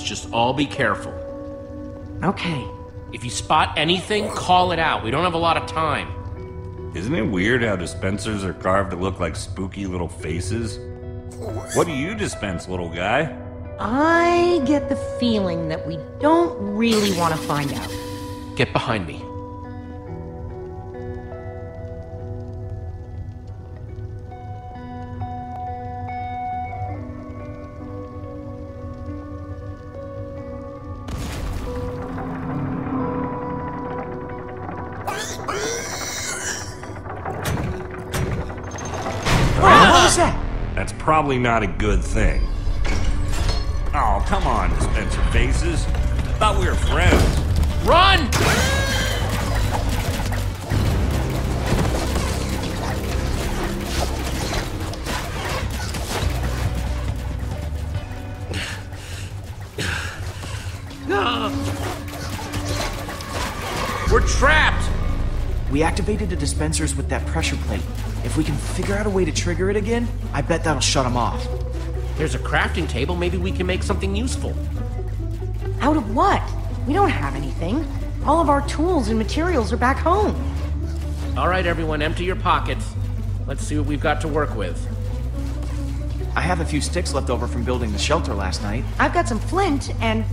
Let's just all be careful. Okay. If you spot anything, call it out. We don't have a lot of time. Isn't it weird how dispensers are carved to look like spooky little faces? What do you dispense, little guy? I get the feeling that we don't really want to find out. Get behind me. Probably not a good thing. Oh, come on, dispenser faces. I thought we were friends. Run! We're trapped! We activated the dispensers with that pressure plate. If we can figure out a way to trigger it again, I bet that'll shut them off. There's a crafting table. Maybe we can make something useful. Out of what? We don't have anything. All of our tools and materials are back home. All right, everyone, empty your pockets. Let's see what we've got to work with. I have a few sticks left over from building the shelter last night. I've got some flint and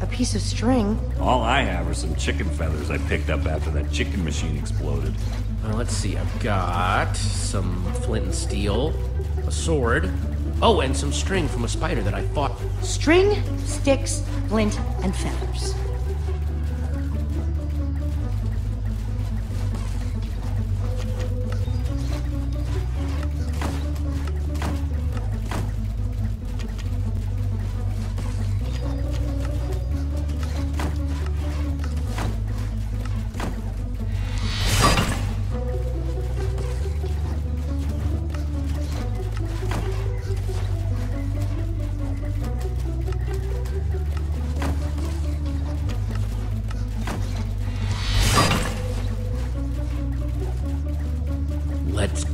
a piece of string. All I have are some chicken feathers I picked up after that chicken machine exploded. Let's see. I've got some flint and steel, a sword. Oh, and some string from a spider that I fought. String, sticks, flint, and feathers.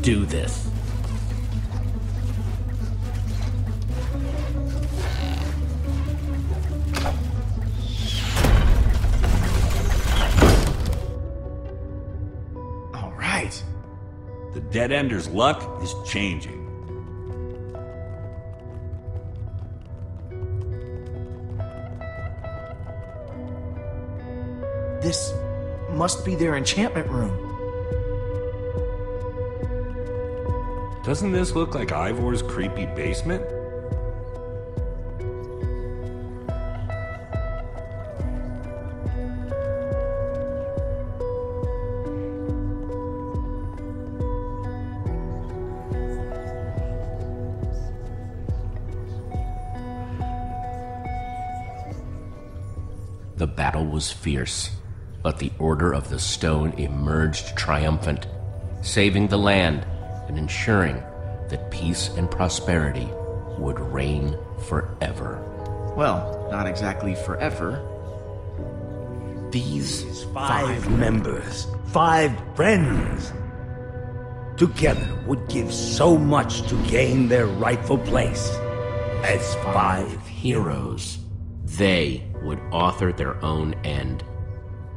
Do this. All right. The Dead Ender's luck is changing. This must be their enchantment room. Doesn't this look like Ivor's creepy basement? The battle was fierce, but the Order of the Stone emerged triumphant, saving the land and ensuring that peace and prosperity would reign forever. Well, not exactly forever. These Five members, five friends. Together would give so much to gain their rightful place as five heroes. They would author their own end.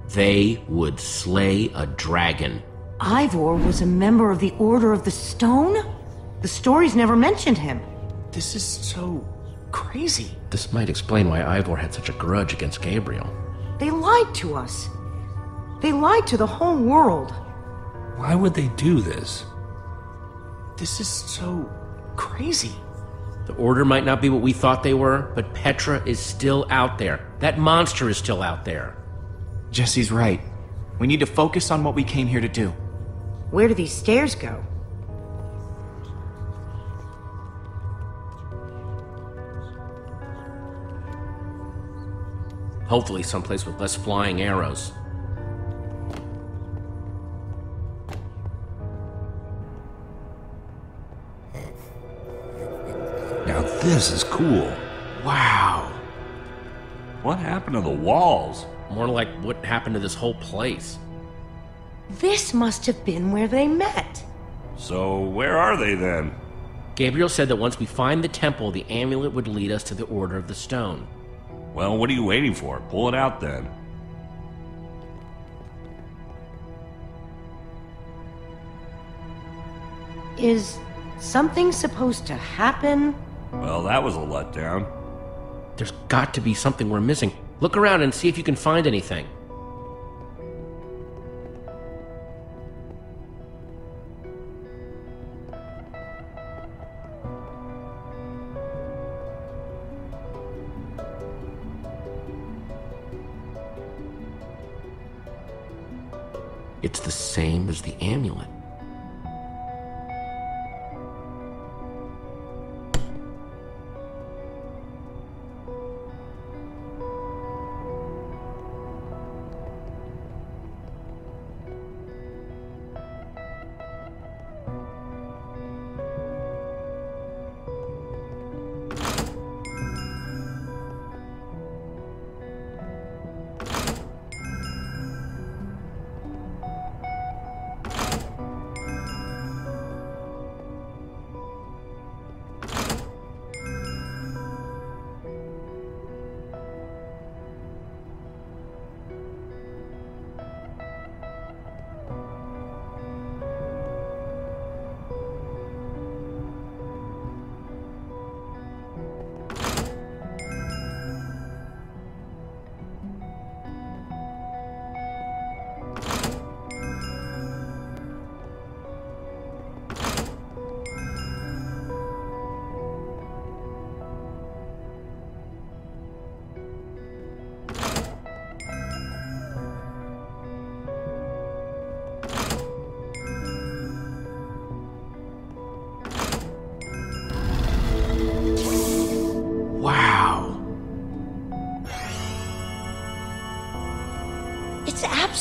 They would slay a dragon. Ivor was a member of the Order of the Stone? The stories never mentioned him. This is so crazy. This might explain why Ivor had such a grudge against Gabriel. They lied to us. They lied to the whole world. Why would they do this? This is so crazy. The Order might not be what we thought they were, but Petra is still out there. That monster is still out there. Jesse's right. We need to focus on what we came here to do. Where do these stairs go? Hopefully, someplace with less flying arrows. Now this is cool. Wow. What happened to the walls? More like what happened to this whole place. This must have been where they met. So, where are they then? Gabriel said that once we find the temple, the amulet would lead us to the Order of the Stone. Well, what are you waiting for? Pull it out then. Is something supposed to happen? Well, that was a letdown. There's got to be something we're missing. Look around and see if you can find anything. It's the same as the amulet.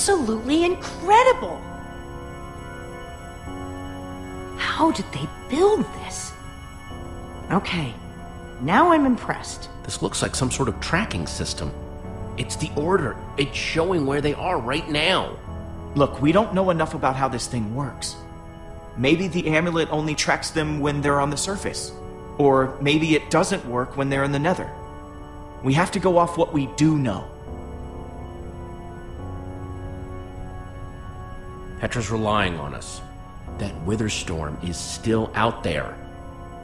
Absolutely incredible! How did they build this? Okay, now I'm impressed. This looks like some sort of tracking system. It's the order. It's showing where they are right now. Look, we don't know enough about how this thing works. Maybe the amulet only tracks them when they're on the surface. Or maybe it doesn't work when they're in the nether. We have to go off what we do know. Petra's relying on us. That wither storm is still out there.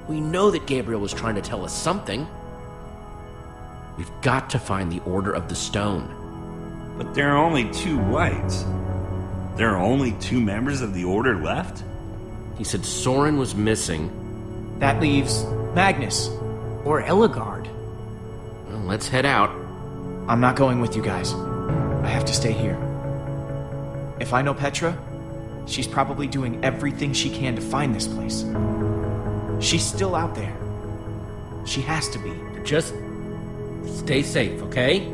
We know that Gabriel was trying to tell us something. We've got to find the Order of the Stone. But there are only two whites. There are only two members of the Order left? He said Soren was missing. That leaves Magnus. Or Ellegaard. Well, let's head out. I'm not going with you guys. I have to stay here. If I know Petra, she's probably doing everything she can to find this place. She's still out there. She has to be. Just stay safe, okay?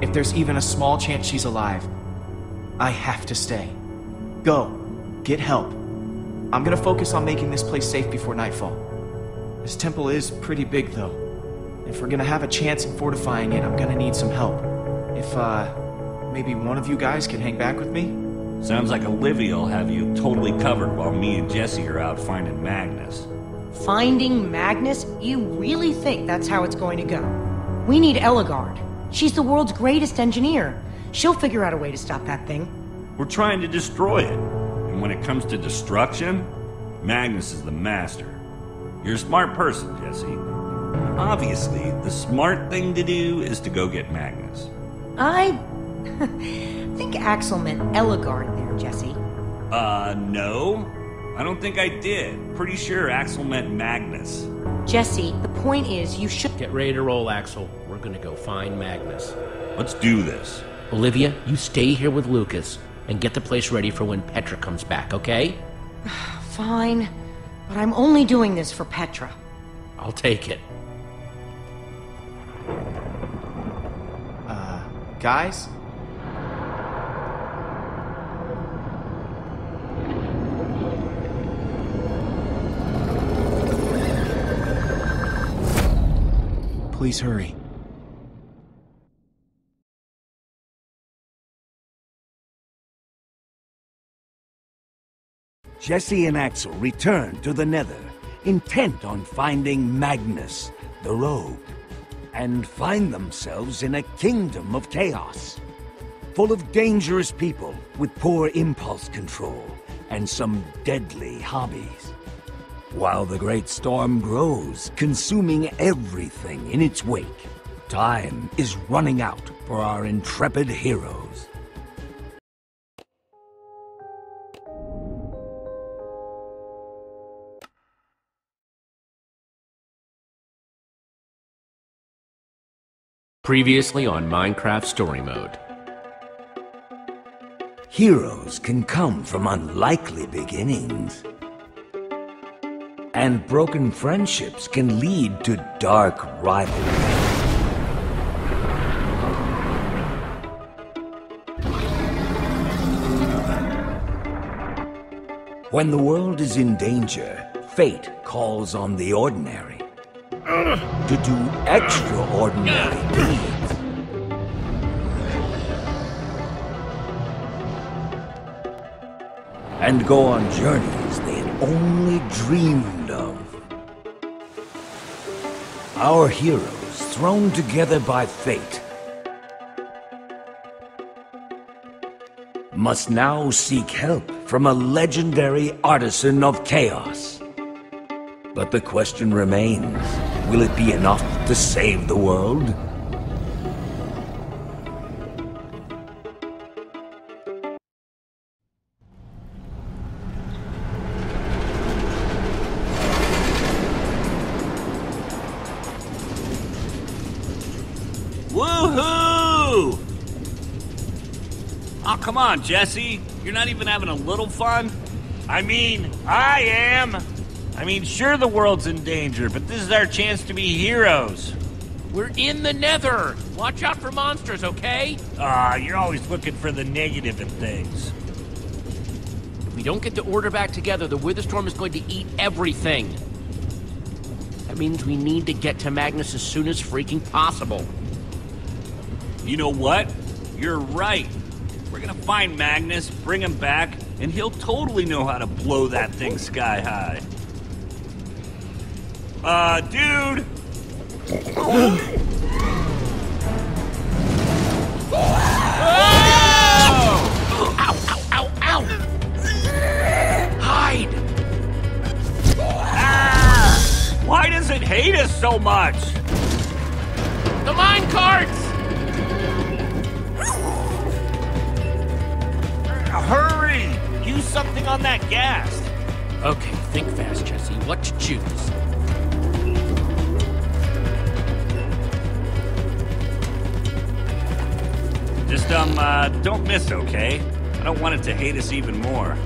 If there's even a small chance she's alive, I have to stay. Go. Get help. I'm gonna focus on making this place safe before nightfall. This temple is pretty big, though. If we're gonna have a chance at fortifying it, I'm gonna need some help. If, uh, maybe one of you guys can hang back with me? Sounds like Olivia will have you totally covered while me and Jesse are out finding Magnus. Finding Magnus? You really think that's how it's going to go? We need Ellegaard. She's the world's greatest engineer. She'll figure out a way to stop that thing. We're trying to destroy it. And when it comes to destruction, Magnus is the master. You're a smart person, Jesse. Obviously, the smart thing to do is to go get Magnus. I think Axel meant Ellegaard there, Jesse. Uh, no. I don't think I did. Pretty sure Axel meant Magnus. Jesse, the point is you should. Get ready to roll, Axel. We're gonna go find Magnus. Let's do this. Olivia, you stay here with Lukas and get the place ready for when Petra comes back, okay? Fine. But I'm only doing this for Petra. I'll take it. Uh, guys? Please hurry. Jesse and Axel return to the Nether, intent on finding Magnus, the rogue. and find themselves in a kingdom of chaos, full of dangerous people with poor impulse control and some deadly hobbies. While the great storm grows, consuming everything in its wake, time is running out for our intrepid heroes. Previously on Minecraft Story Mode. Heroes can come from unlikely beginnings. And broken friendships can lead to dark rivalry. When the world is in danger, fate calls on the ordinary to do extraordinary deeds. And go on journeys they had only dreamed Our heroes, thrown together by fate, must now seek help from a legendary artisan of chaos. But the question remains, will it be enough to save the world? On, Jesse. You're not even having a little fun? I mean, I am. I mean, sure, the world's in danger, but this is our chance to be heroes. We're in the nether! Watch out for monsters, okay? Ah, you're always looking for the negative in things. If we don't get the order back together, the Witherstorm is going to eat everything. That means we need to get to Magnus as soon as freaking possible. You know what? You're right. We're gonna find Magnus, bring him back, and he'll totally know how to blow that thing sky high. Uh, dude! Ow, ow, ow, ow! Hide! Ah! Why does it hate us so much? The mine carts! Use something on that gas. Okay, think fast, Jesse. What to choose? Just, um, uh, don't miss, okay? I don't want it to hate us even more.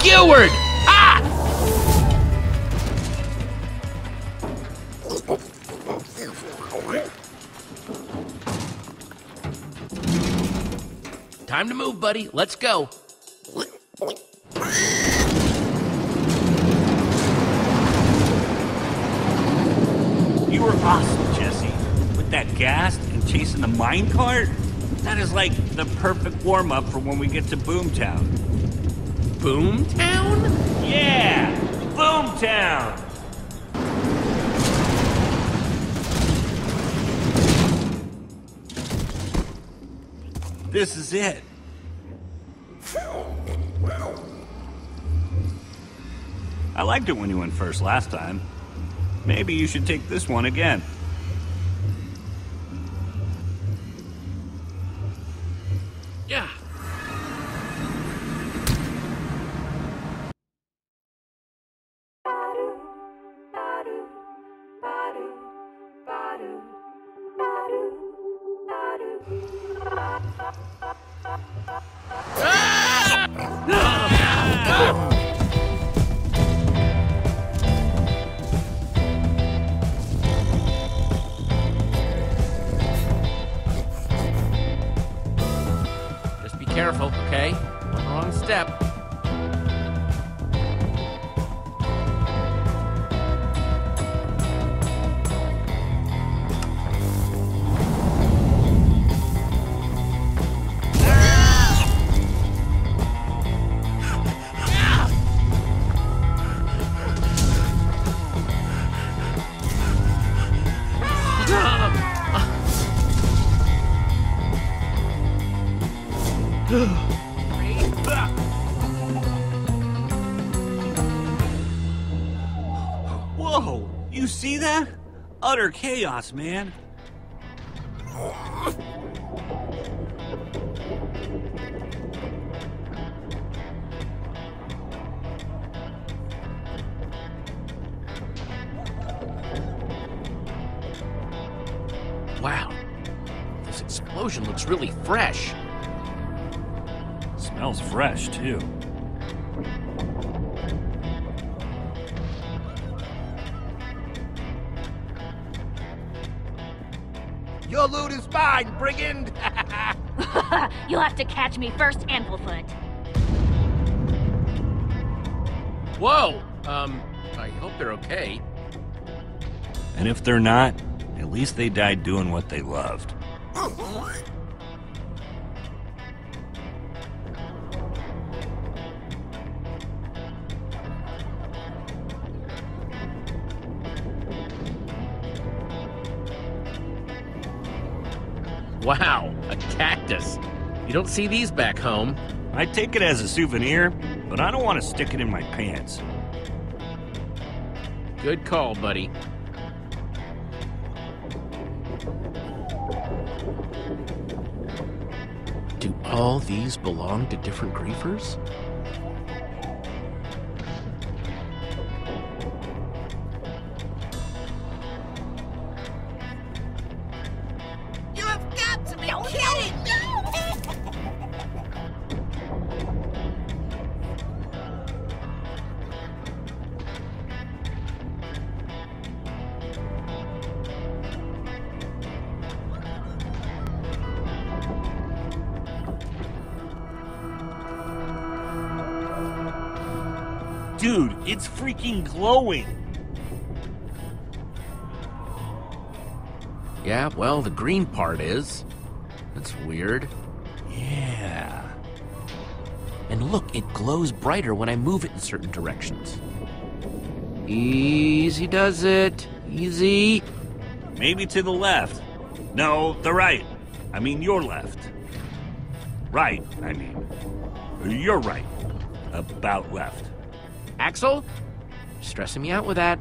Skillward! Ah! Time to move, buddy. Let's go. You were awesome, Jesse. With that gas and chasing the minecart? That is like the perfect warm-up for when we get to Boomtown. Boomtown? Yeah! Boomtown! This is it. I liked it when you went first last time. Maybe you should take this one again. Utter chaos, man. Wow. This explosion looks really fresh. Smells fresh, too. Your loot is mine, brigand! You'll have to catch me first, Amplefoot. Whoa! Um, I hope they're okay. And if they're not, at least they died doing what they loved. You don't see these back home. I take it as a souvenir, but I don't want to stick it in my pants. Good call, buddy. Do all these belong to different griefers? Dude, it's freaking glowing! Yeah, well, the green part is. That's weird. Yeah. And look, it glows brighter when I move it in certain directions. Easy does it. Easy. Maybe to the left. No, the right. I mean, your left. Right, I mean. You're right. About left. Axel? Stressing me out with that.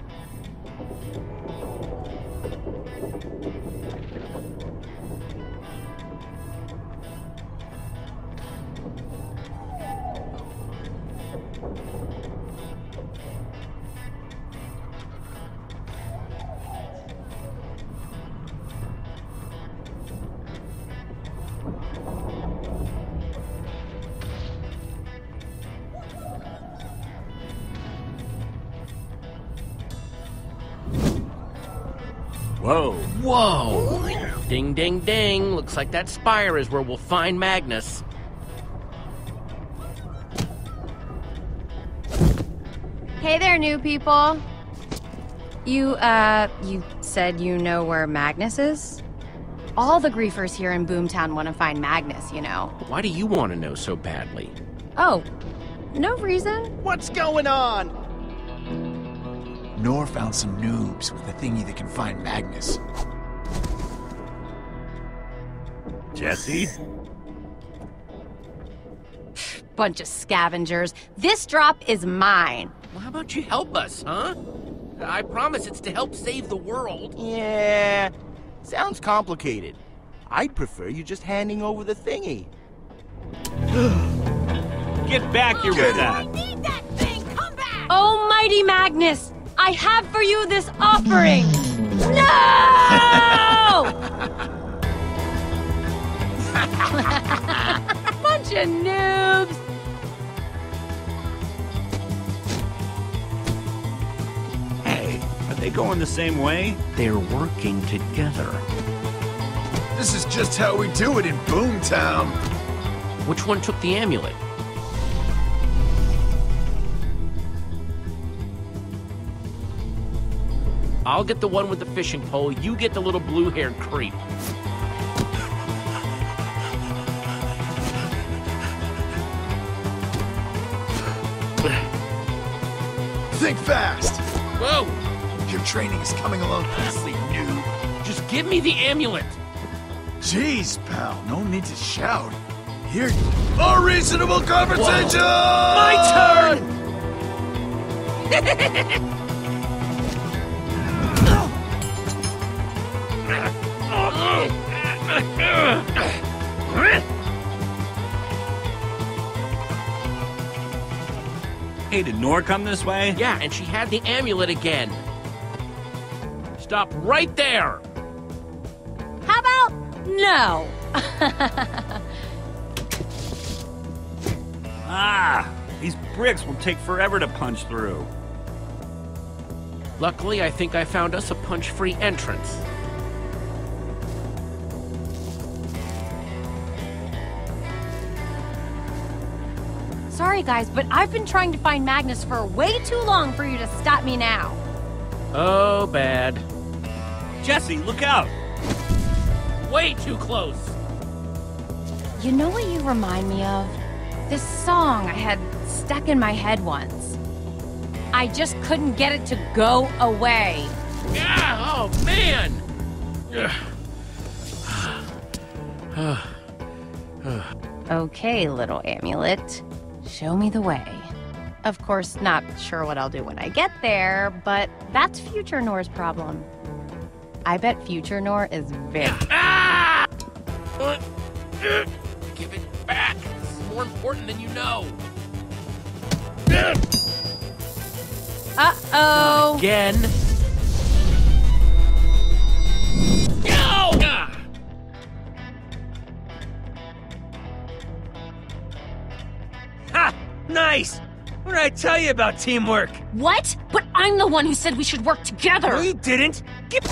Whoa. Whoa! Ding, ding, ding. Looks like that spire is where we'll find Magnus. Hey there, new people. You, uh, you said you know where Magnus is? All the griefers here in Boomtown want to find Magnus, you know. Why do you want to know so badly? Oh, no reason. What's going on? Nor found some noobs with a thingy that can find Magnus. Jesse? Bunch of scavengers. This drop is mine. Well, how about you help us, huh? I promise it's to help save the world. Yeah, sounds complicated. I'd prefer you just handing over the thingy. Get back here with that! Oh, Need that thing! Come back! Almighty Magnus, I have for you this offering. No! Bunch of noobs. Hey, are they going the same way? They're working together. This is just how we do it in Boomtown. Which one took the amulet? I'll get the one with the fishing pole, you get the little blue haired creep. Think fast. Whoa! Your training is coming along nicely, noob. Just give me the amulet! Jeez, pal, no need to shout. Here, a reasonable conversation. My turn! Hey, did Nora come this way? Yeah, and she had the amulet again. Stop right there! How about no? Ah, these bricks will take forever to punch through. Luckily, I think I found us a punch-free entrance. Sorry, guys, but I've been trying to find Magnus for way too long for you to stop me now. Oh, bad. Jesse, look out! Way too close! You know what you remind me of? This song I had stuck in my head once. I just couldn't get it to go away. Yeah, oh man! Okay, little amulet. Show me the way. Of course, not sure what I'll do when I get there, but that's future Nor's problem. I bet future Nor is very. Ah! Give it back! It's more important than you know! Uh oh! Again? Nice! What did I tell you about teamwork? What? But I'm the one who said we should work together! No, you didn't! Get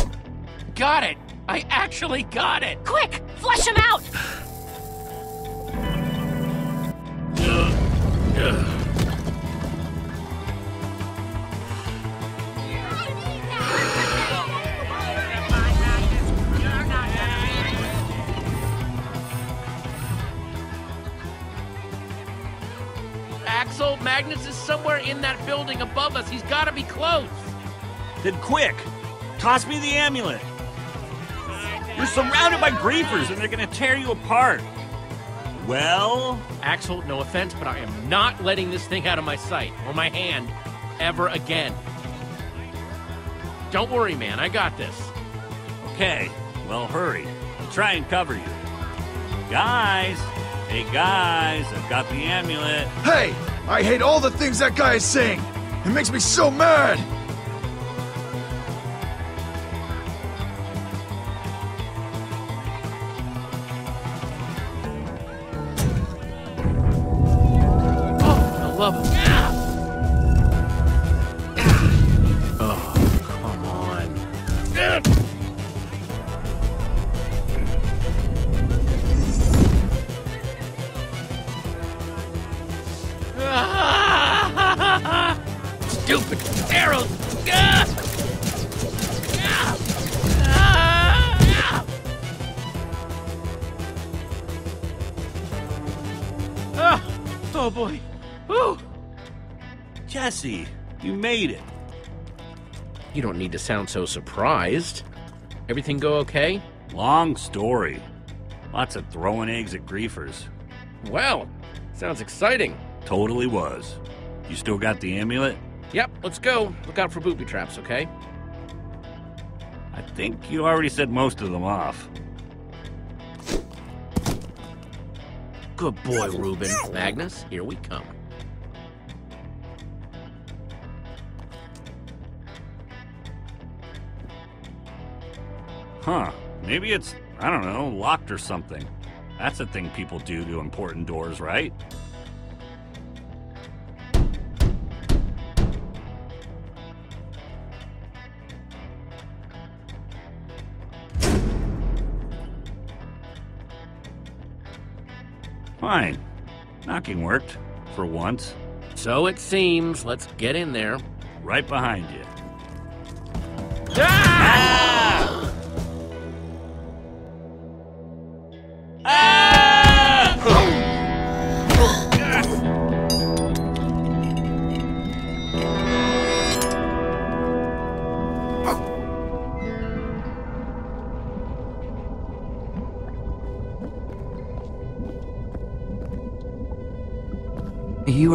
Got it! I actually got it! Quick! Flush him out! Magnus is somewhere in that building above us. He's gotta be close! Then quick! Toss me the amulet! You're surrounded by griefers and they're gonna tear you apart! Well, Axel, no offense, but I am not letting this thing out of my sight or my hand ever again. Don't worry, man. I got this. okay. Well, hurry. I'll try and cover you. Guys! Hey, guys! I've got the amulet. Hey! I hate all the things that guy is saying! It makes me so mad! Oh, I love him. You don't need to sound so surprised. Everything go okay? Long story. Lots of throwing eggs at griefers. Well, sounds exciting. Totally was. You still got the amulet? Yep, let's go. Look out for booby traps, okay? I think you already set most of them off. Good boy, Reuben. Magnus, here we come. Huh. Maybe it's, I don't know, locked or something. That's a thing people do to important doors, right? Fine. Knocking worked. For once. So it seems. Let's get in there. Right behind you. Ah!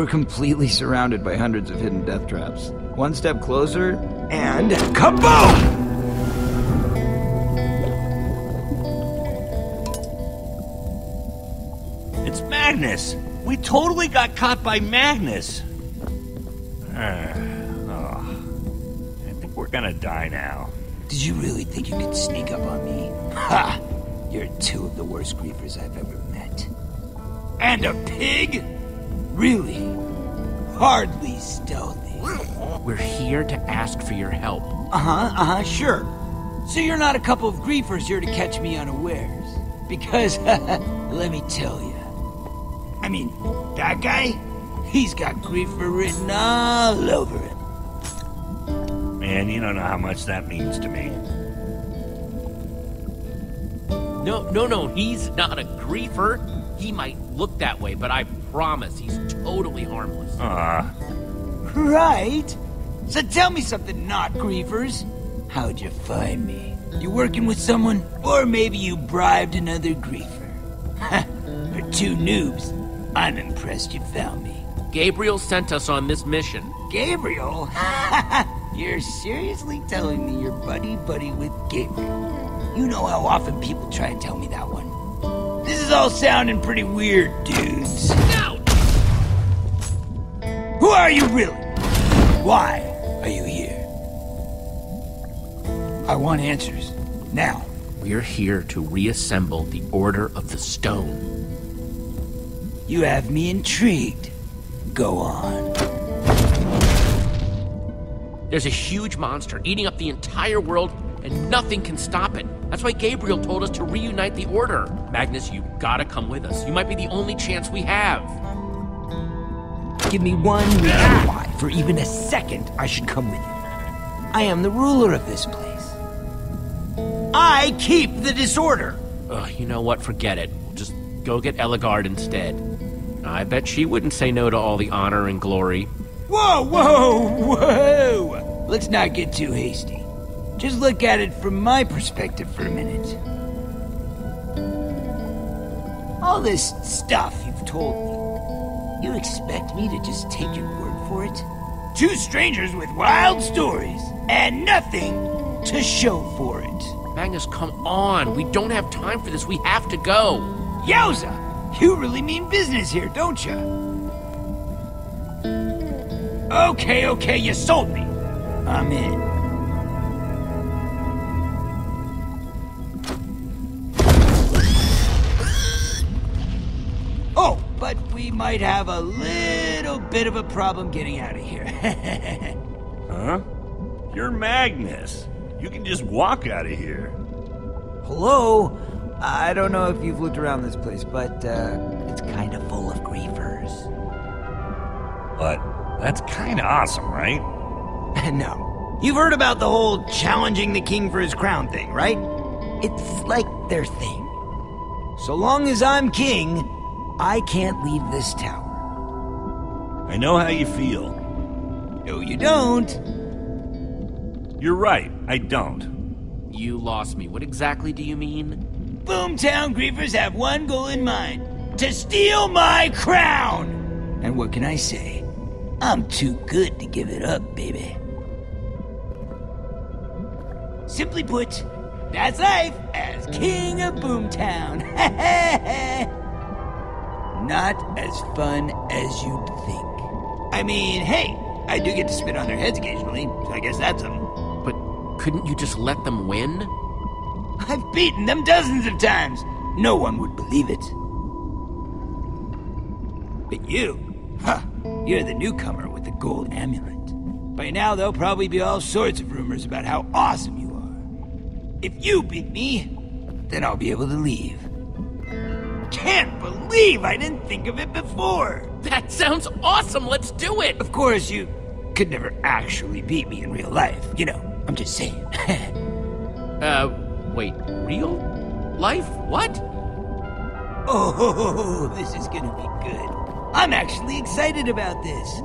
You are completely surrounded by hundreds of hidden death traps. One step closer, and kaboom! It's Magnus! We totally got caught by Magnus! Ah, oh. I think we're gonna die now. Did you really think you could sneak up on me? Ha! You're two of the worst griefers I've ever met. And a pig? Really? Hardly stealthy. We're here to ask for your help. Uh huh, uh huh, sure. So you're not a couple of griefers here to catch me unawares. Because, let me tell you. I mean, that guy? He's got griefer written all over him. Man, you don't know how much that means to me. No, no, no, he's not a griefer. He might look that way, but I promise he's totally harmless. Ah. Right? So tell me something, not griefers. How'd you find me? You working with someone? Or maybe you bribed another griefer? For two noobs, I'm impressed you found me. Gabriel sent us on this mission. Gabriel? You're seriously telling me you're buddy-buddy with Gabriel? You know how often people try and tell me that one. Is all sounding pretty weird, dudes. No! Who are you really? Why are you here? I want answers. Now. We're here to reassemble the Order of the Stone. You have me intrigued. Go on. There's a huge monster eating up the entire world, and nothing can stop it. That's why Gabriel told us to reunite the Order. Magnus, you gotta come with us. You might be the only chance we have. Give me one reason why, for even a second, I should come with you. I am the ruler of this place. I keep the disorder. Ugh, you know what? Forget it. We'll just go get Ellegaard instead. I bet she wouldn't say no to all the honor and glory. Whoa, whoa, whoa! Let's not get too hasty. Just look at it from my perspective for a minute. All this stuff you've told me, you expect me to just take your word for it? Two strangers with wild stories, and nothing to show for it. Magnus, come on. We don't have time for this. We have to go. Yowza! You really mean business here, don't you? Okay, okay, you sold me. I'm in. Oh, but we might have a little bit of a problem getting out of here. huh? You're Magnus. You can just walk out of here. Hello? I don't know if you've looked around this place, but uh, it's kind of full of griefers. But that's kind of awesome, right? no. You've heard about the whole challenging the king for his crown thing, right? It's like their thing. So long as I'm king, I can't leave this tower. I know how you feel. No, you don't. You're right, I don't. You lost me. What exactly do you mean? Boomtown griefers have one goal in mind to steal my crown! And what can I say? I'm too good to give it up, baby. Simply put, that's life as king of Boomtown. Not as fun as you'd think. I mean, hey, I do get to spit on their heads occasionally, so I guess that's them. But couldn't you just let them win? I've beaten them dozens of times. No one would believe it. But you, huh, you're the newcomer with the gold amulet. By now, there'll probably be all sorts of rumors about how awesome you are. If you beat me, then I'll be able to leave. Can't believe I didn't think of it before! That sounds awesome! Let's do it! Of course, you could never actually beat me in real life. You know, I'm just saying. uh, wait, real life? What? Oh, this is gonna be good. I'm actually excited about this.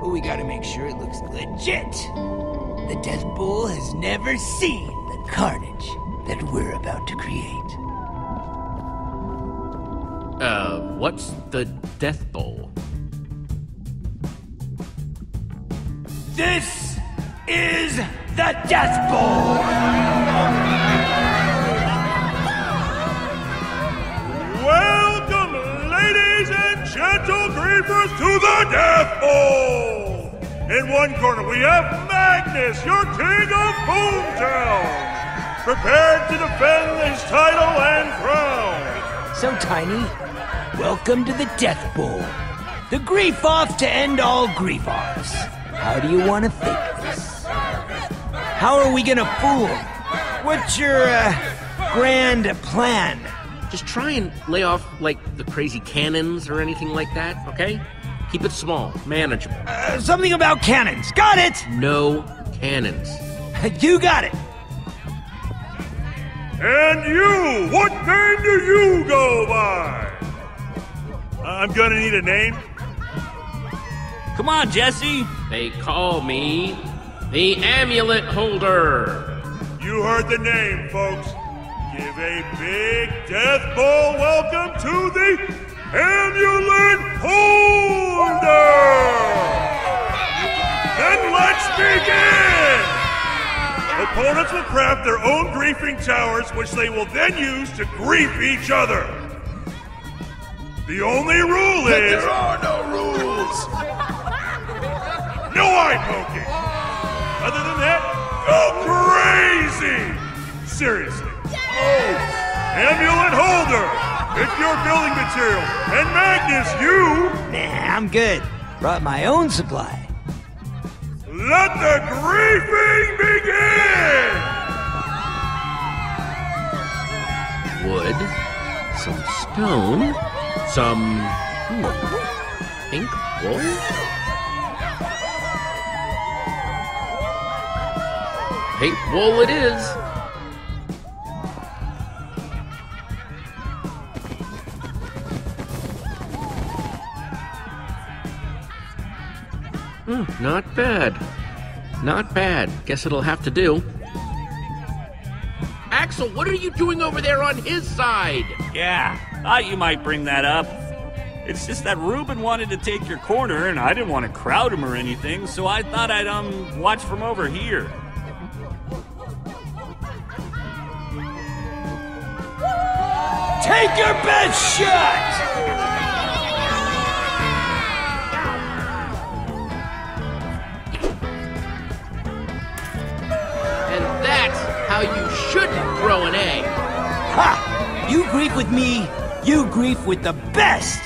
But we gotta make sure it looks legit. The Death Bowl has never seen the carnage that we're about to create. Uh, what's the Death Bowl? This is the Death Bowl! Us to the Death Bowl! In one corner, we have Magnus, your king of Boomtown, prepared to defend his title and crown. So, Tiny, welcome to the Death Bowl. The grief off to end all grief offs. How do you want to think this? How are we gonna fool him? What's your, uh, grand plan? Just try and lay off, like, the crazy cannons or anything like that, okay? Keep it small, manageable. Uh, something about cannons. Got it! No cannons. you got it. And you, what name do you go by? I'm gonna need a name. Come on, Jesse. They call me the Amulet Holder. You heard the name, folks. Give a big Death Bowl welcome to the Amulet Holder! Then let's begin! Opponents will craft their own griefing towers, which they will then use to grief each other. The only rule is. There are no rules! No eye poking! Other than that, go crazy! Seriously. Amulet holder! It's your building material. And Magnus, you. Nah, I'm good. Brought my own supply. Let the griefing begin! Wood, some stone, some. Hmm, pink wool? Pink wool it is. Hmm, not bad. Not bad. Guess it'll have to do. Axel, what are you doing over there on his side? Yeah, thought you might bring that up. It's just that Reuben wanted to take your corner, and I didn't want to crowd him or anything, so I thought I'd um watch from over here. Take your best shot! That's how you shouldn't throw an egg. Ha! You grief with me, you grief with the best!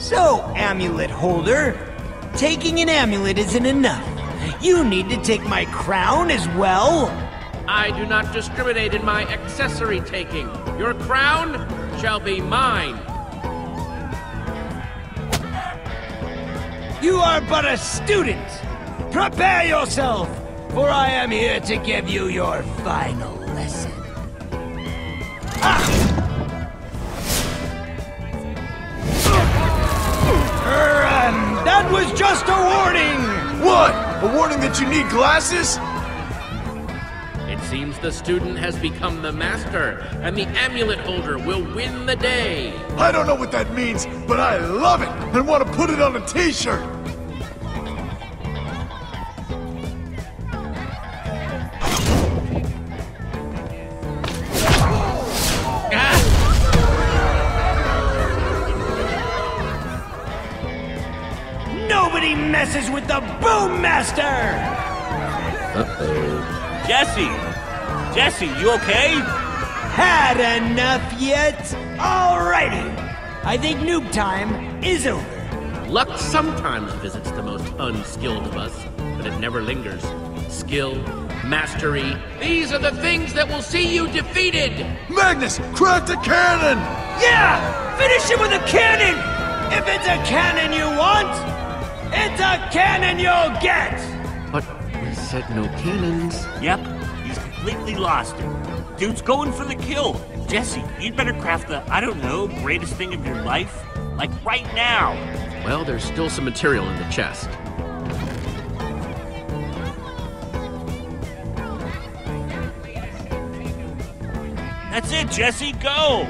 So, amulet holder, taking an amulet isn't enough. You need to take my crown as well? I do not discriminate in my accessory taking. Your crown shall be mine. You are but a student! Prepare yourself, for I am here to give you your final lesson. Ah! And that was just a warning! What? A warning that you need glasses? It seems the student has become the master, and the amulet holder will win the day. I don't know what that means, but I love it and want to put it on a t-shirt. Nobody messes with the Boom Master! Uh-oh. Jesse! Jesse, you okay? Had enough yet? Alrighty. I think noob time is over. Luck sometimes visits the most unskilled of us, but it never lingers. Skill, mastery, these are the things that will see you defeated! Magnus, craft a cannon! Yeah! Finish it with a cannon! If it's a cannon you want, it's a cannon you'll get! But we said no cannons. Yep, he's completely lost it. Dude's going for the kill. Jesse, you'd better craft the, I don't know, greatest thing of your life. Like right now. Well, there's still some material in the chest. That's it, Jesse, go!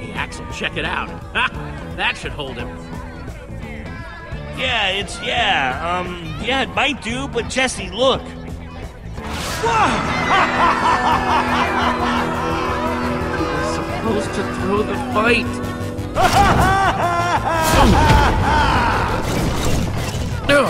Hey, Axel, check it out. Ha! That should hold him. Yeah, it's yeah. Um, yeah, it might do, but Jesse, look. Supposed to throw the fight. Jesse,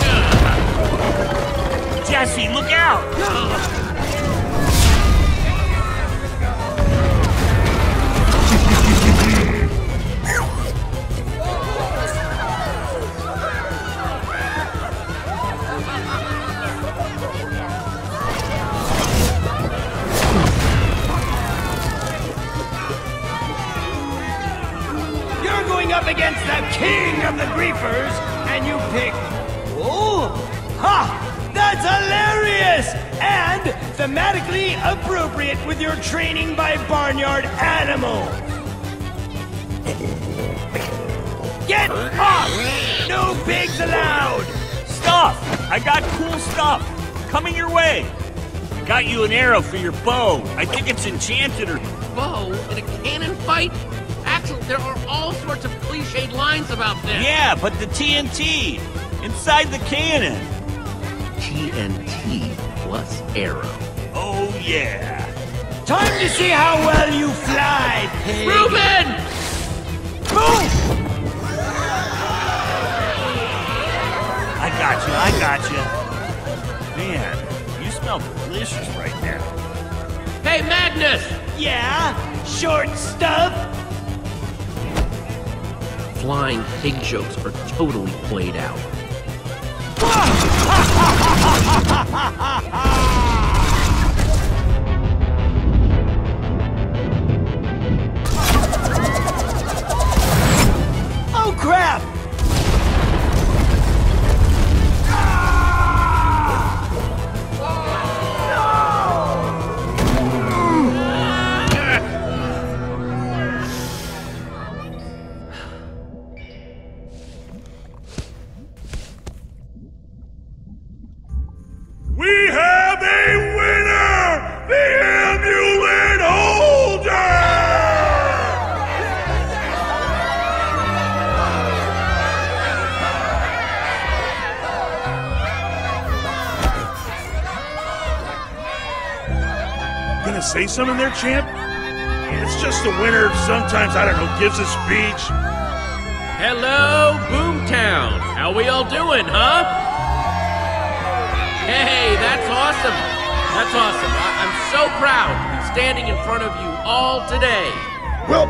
your bow. I think it's enchanted or. Bow in a cannon fight? Axel, there are all sorts of cliched lines about this. Yeah, but the TNT! Inside the cannon! TNT plus arrow. Oh, yeah! Time to see how well you fly, pig! Reuben! Boom! I got you, I got you. Man, you smell delicious right now. Hey, Magnus! Yeah? Short stuff? Flying pig jokes are totally played out. Oh crap! Gonna say there, champ? It's just the winner sometimes, I don't know, gives a speech. Hello, Boomtown. How we all doing, huh? Hey, that's awesome. That's awesome. I- I'm so proud to be standing in front of you all today. Well,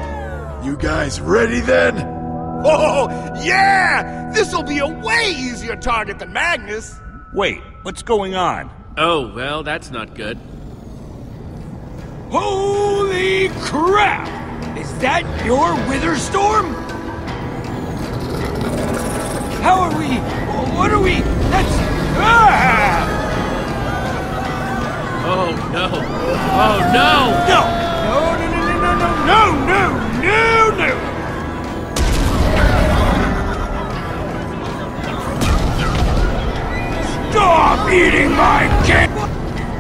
you guys ready then? Oh, yeah! This'll be a way easier target than Magnus. Wait, what's going on? Oh, well, that's not good. Holy crap! Is that your Witherstorm? How are we? What are we? That's. Ah! Oh, no. Oh, no! No! No, no, no, no, no, no, no, no, no! Stop eating my cake!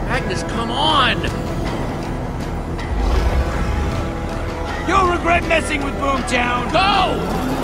Agnes, come on! You'll regret messing with Boomtown! Go!